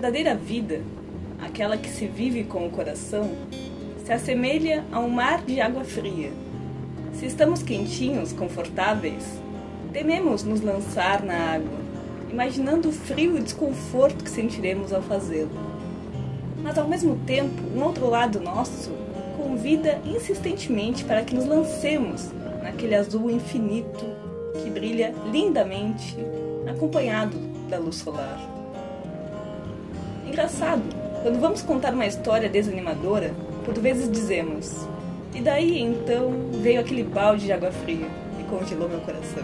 verdadeira vida, aquela que se vive com o coração, se assemelha a um mar de água fria. Se estamos quentinhos, confortáveis, tememos nos lançar na água, imaginando o frio e desconforto que sentiremos ao fazê-lo. Mas ao mesmo tempo, um outro lado nosso convida insistentemente para que nos lancemos naquele azul infinito que brilha lindamente, acompanhado da luz solar. Engraçado, quando vamos contar uma história desanimadora, por vezes dizemos: E daí então veio aquele balde de água fria e congelou meu coração.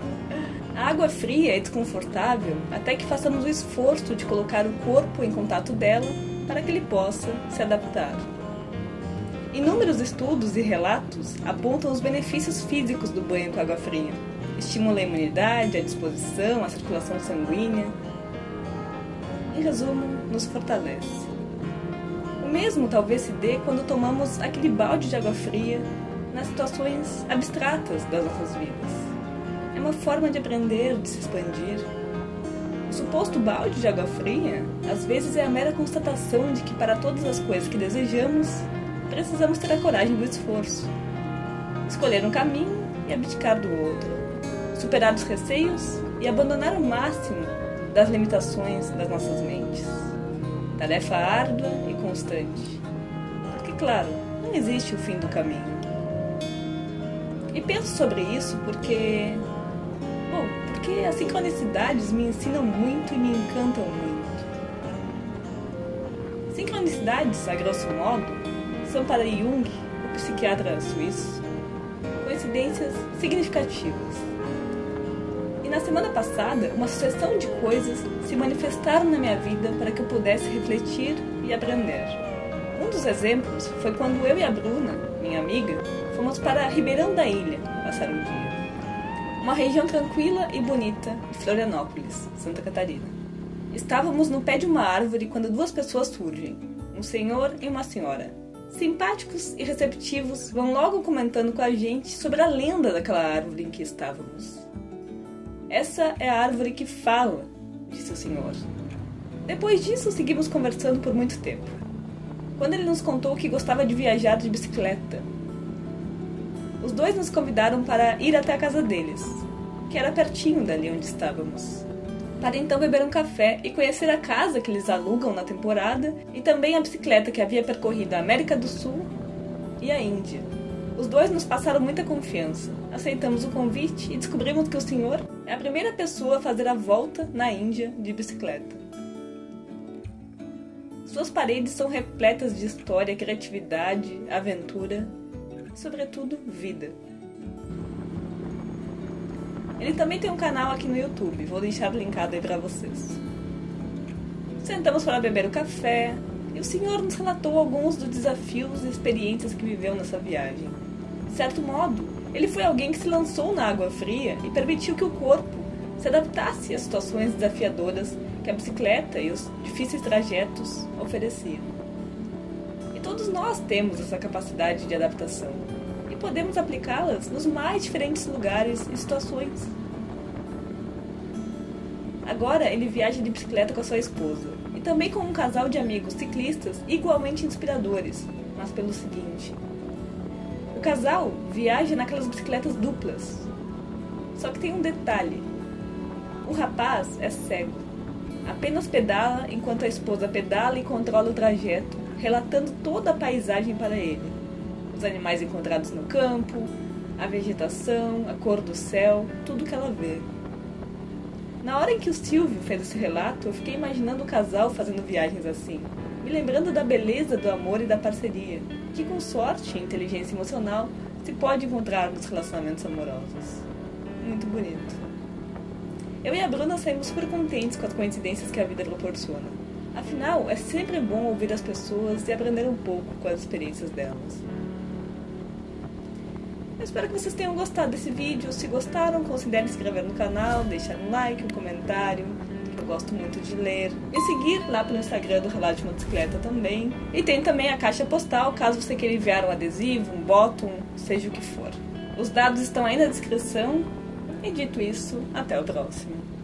A água fria é desconfortável até que façamos o esforço de colocar o corpo em contato dela para que ele possa se adaptar. Inúmeros estudos e relatos apontam os benefícios físicos do banho com água fria. Estimula a imunidade, a disposição, a circulação sanguínea. Em resumo, nos fortalece. O mesmo talvez se dê quando tomamos aquele balde de água fria nas situações abstratas das nossas vidas. É uma forma de aprender, de se expandir. O suposto balde de água fria às vezes é a mera constatação de que para todas as coisas que desejamos, precisamos ter a coragem do esforço. Escolher um caminho e abdicar do outro. Superar os receios e abandonar o máximo das limitações das nossas mentes. Tarefa árdua e constante. Porque, claro, não existe o fim do caminho. E penso sobre isso porque. Bom, porque as sincronicidades me ensinam muito e me encantam muito. Sincronicidades, a grosso modo, são para Jung, o psiquiatra suíço, coincidências significativas. E na semana passada, uma sucessão de coisas se manifestaram na minha vida para que eu pudesse refletir e aprender. Um dos exemplos foi quando eu e a Bruna, minha amiga, fomos para Ribeirão da Ilha passar um dia. Uma região tranquila e bonita de Florianópolis, Santa Catarina. Estávamos no pé de uma árvore quando duas pessoas surgem, um senhor e uma senhora, simpáticos e receptivos, vão logo comentando com a gente sobre a lenda daquela árvore em que estávamos. Essa é a árvore que fala, disse o senhor. Depois disso, seguimos conversando por muito tempo. Quando ele nos contou que gostava de viajar de bicicleta, os dois nos convidaram para ir até a casa deles, que era pertinho dali onde estávamos para então beber um café e conhecer a casa que eles alugam na temporada e também a bicicleta que havia percorrido a América do Sul e a Índia. Os dois nos passaram muita confiança. Aceitamos o convite e descobrimos que o senhor é a primeira pessoa a fazer a volta na Índia de bicicleta. Suas paredes são repletas de história, criatividade, aventura, sobretudo vida. Ele também tem um canal aqui no YouTube, vou deixar linkado aí para vocês. Sentamos para beber o café e o senhor nos relatou alguns dos desafios e experiências que viveu nessa viagem. De certo modo, ele foi alguém que se lançou na água fria e permitiu que o corpo se adaptasse às situações desafiadoras que a bicicleta e os difíceis trajetos ofereciam. E todos nós temos essa capacidade de adaptação podemos aplicá-las nos mais diferentes lugares e situações. Agora ele viaja de bicicleta com a sua esposa e também com um casal de amigos ciclistas igualmente inspiradores, mas pelo seguinte: o casal viaja naquelas bicicletas duplas. Só que tem um detalhe: o rapaz é cego. Apenas pedala enquanto a esposa pedala e controla o trajeto, relatando toda a paisagem para ele os animais encontrados no campo, a vegetação, a cor do céu, tudo que ela vê. Na hora em que o Silvio fez esse relato, eu fiquei imaginando o casal fazendo viagens assim, me lembrando da beleza do amor e da parceria, que com sorte e inteligência emocional se pode encontrar nos relacionamentos amorosos. Muito bonito. Eu e a Bruna saímos super contentes com as coincidências que a vida proporciona. Afinal, é sempre bom ouvir as pessoas e aprender um pouco com as experiências delas. Eu espero que vocês tenham gostado desse vídeo. Se gostaram, considerem se inscrever no canal, deixar um like, um comentário, gosto muito de ler. E seguir lá pelo Instagram do Relato de Motocicleta também. E tem também a caixa postal, caso você queira enviar um adesivo, um bottom, seja o que for. Os dados estão aí na descrição. E dito isso, até o próximo.